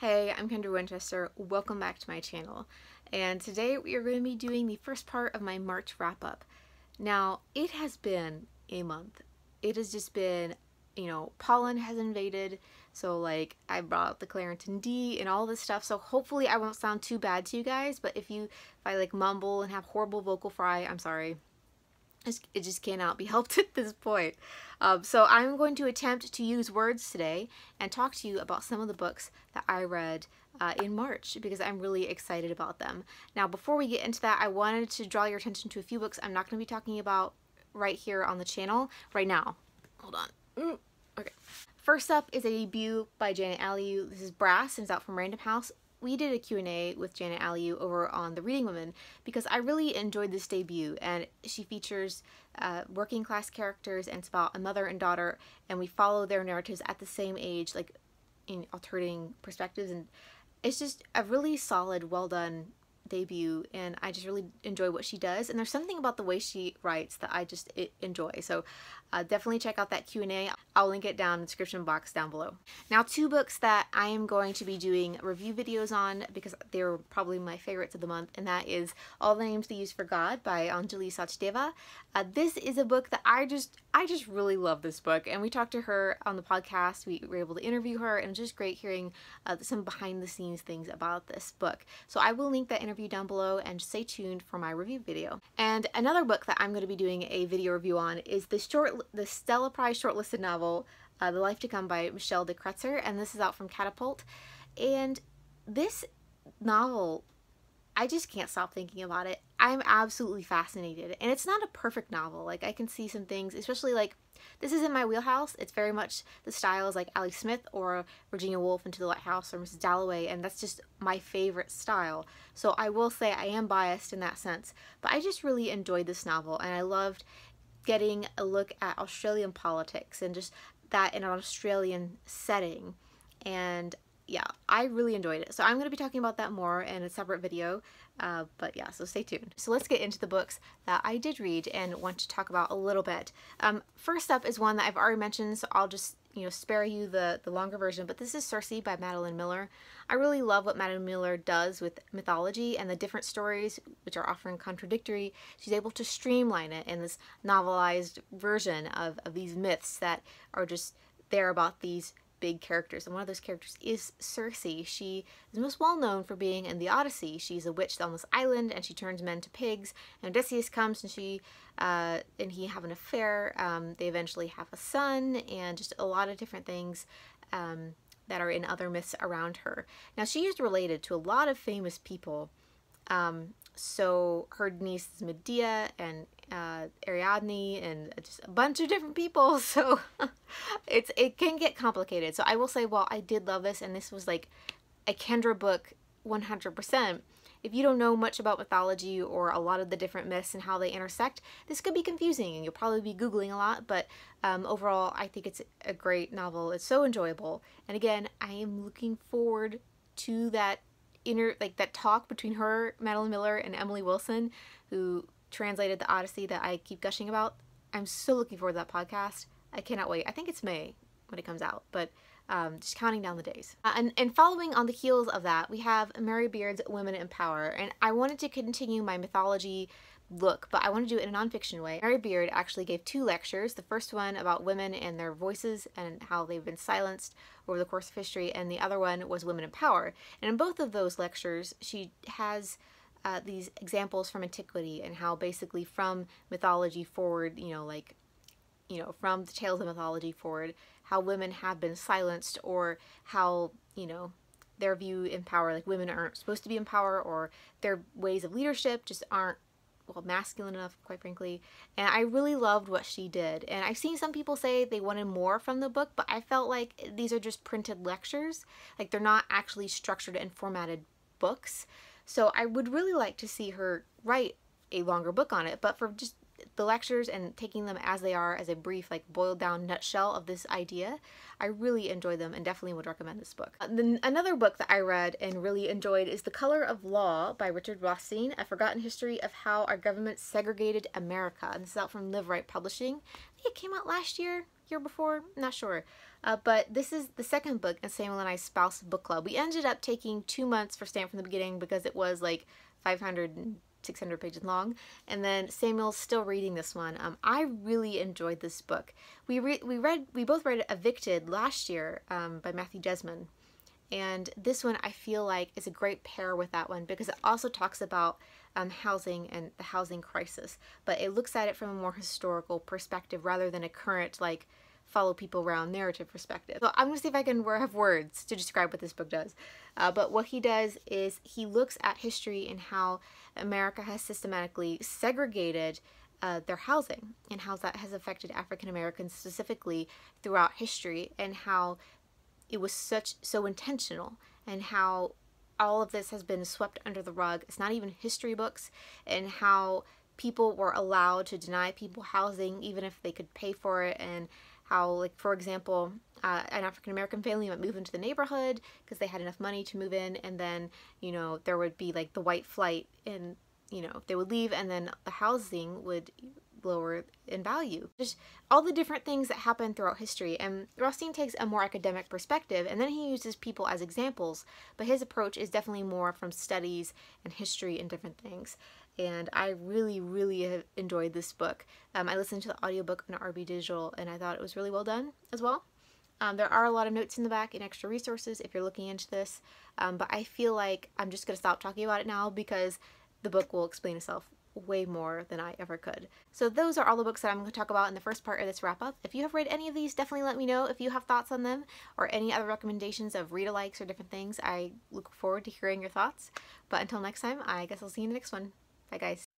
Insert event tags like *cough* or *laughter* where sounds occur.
Hey, I'm Kendra Winchester. Welcome back to my channel. And today we are going to be doing the first part of my March wrap up. Now, it has been a month. It has just been, you know, pollen has invaded. So, like, I brought the Claritin D and all this stuff. So, hopefully, I won't sound too bad to you guys. But if you, if I like mumble and have horrible vocal fry, I'm sorry it just cannot be *laughs* helped at this point. Um, so I'm going to attempt to use words today and talk to you about some of the books that I read uh, in March because I'm really excited about them. Now before we get into that I wanted to draw your attention to a few books I'm not going to be talking about right here on the channel right now. Hold on. Mm, okay. First up is a debut by Xhenet Aliu. This is Brass and it's out from Random House we did a Q&A with Xhenet Aliu over on The Reading Women because I really enjoyed this debut and she features uh, working class characters and it's about a mother and daughter and we follow their narratives at the same age like in alternating perspectives and it's just a really solid well done debut and I just really enjoy what she does and there's something about the way she writes that I just enjoy so uh, definitely check out that Q&A. I'll link it down in the description box down below. Now two books that I am going to be doing review videos on because they're probably my favorites of the month and that is All the Names They Use for God by Anjali Sachdeva. Uh, this is a book that I just I just really love this book and we talked to her on the podcast. We were able to interview her and it's just great hearing uh, some behind the scenes things about this book. So I will link that interview down below and stay tuned for my review video. And another book that I'm going to be doing a video review on is the short the Stella Prize shortlisted novel, uh, The Life to Come by Michelle de Kretser, and this is out from Catapult. And this novel, I just can't stop thinking about it. I'm absolutely fascinated. And it's not a perfect novel. Like, I can see some things, especially like, this is in my wheelhouse. It's very much the styles like Ali Smith or Virginia Woolf Into the Lighthouse or Mrs. Dalloway, and that's just my favorite style. So I will say I am biased in that sense. But I just really enjoyed this novel, and I loved getting a look at Australian politics and just that in an Australian setting. And yeah, I really enjoyed it. So I'm going to be talking about that more in a separate video. Uh, but yeah, so stay tuned. So let's get into the books that I did read and want to talk about a little bit. Um, first up is one that I've already mentioned, so I'll just you know spare you the the longer version. But this is Circe by Madeline Miller. I really love what Madeline Miller does with mythology and the different stories, which are often contradictory. She's able to streamline it in this novelized version of, of these myths that are just there about these big characters. And one of those characters is Circe. She is most well known for being in the Odyssey. She's a witch on this island and she turns men to pigs. And Odysseus comes and she uh, and he have an affair. Um, they eventually have a son and just a lot of different things. Um, that are in other myths around her. Now, she is related to a lot of famous people. Um, so her niece is Medea and uh, Ariadne and just a bunch of different people. *laughs* So it's it can get complicated. So I will say, well, I did love this, and this was like a Kendra book 100% if you don't know much about mythology or a lot of the different myths and how they intersect, this could be confusing and you'll probably be Googling a lot, but um, overall, I think it's a great novel. It's so enjoyable. And again, I am looking forward to that inner, like that talk between her, Madeline Miller, and Emily Wilson, who translated the Odyssey that I keep gushing about. I'm so looking forward to that podcast. I cannot wait. I think it's May when it comes out, but um, just counting down the days. Uh, and, and following on the heels of that, we have Mary Beard's Women and Power. And I wanted to continue my mythology look, but I want to do it in a nonfiction way. Mary Beard actually gave two lectures. The first one about women and their voices and how they've been silenced over the course of history, and the other one was Women and Power. And in both of those lectures, she has uh, these examples from antiquity and how basically from mythology forward, you know, like, you know, from the tales of mythology forward, how women have been silenced or how, you know, their view in power, like women aren't supposed to be in power or their ways of leadership just aren't well masculine enough quite frankly. And i really loved what she did. And i've seen some people say they wanted more from the book but i felt like these are just printed lectures. Like they're not actually structured and formatted books. So i would really like to see her write a longer book on it. But for just the lectures and taking them as they are as a brief like boiled down nutshell of this idea i really enjoy them and definitely would recommend this book. Uh, then another book that i read and really enjoyed is the color of law by richard rothstein a forgotten history of how our government segregated america. And this is out from Liveright publishing. I think it came out last year year before not sure. Uh, but this is the second book in Samuel and I's Spouse Book Club. We ended up taking two months for Stamp from the beginning because it was like 500 and 600 pages long. And then Samuel's still reading this one. Um, I really enjoyed this book. We, re we read, we both read Evicted last year um, by Matthew Desmond. And this one I feel like is a great pair with that one because it also talks about um, housing and the housing crisis, but it looks at it from a more historical perspective rather than a current like follow people around narrative perspective. So I'm gonna see if I can have words to describe what this book does. Uh, but what he does is he looks at history and how America has systematically segregated uh, their housing and how that has affected African Americans specifically throughout history and how it was such so intentional and how all of this has been swept under the rug. It's not even history books and how people were allowed to deny people housing even if they could pay for it and how like for example uh, an African American family might move into the neighborhood because they had enough money to move in and then you know there would be like the white flight and you know they would leave and then the housing would lower in value. Just all the different things that happen throughout history. And Rothstein takes a more academic perspective and then he uses people as examples, but his approach is definitely more from studies and history and different things and I really, really enjoyed this book. Um, I listened to the audiobook on RB Digital and I thought it was really well done as well. Um, there are a lot of notes in the back and extra resources if you're looking into this, um, but I feel like I'm just going to stop talking about it now because the book will explain itself way more than I ever could. So those are all the books that I'm going to talk about in the first part of this wrap up. If you have read any of these, definitely let me know if you have thoughts on them or any other recommendations of read-alikes or different things. I look forward to hearing your thoughts. But until next time, I guess I'll see you in the next one. Bye guys.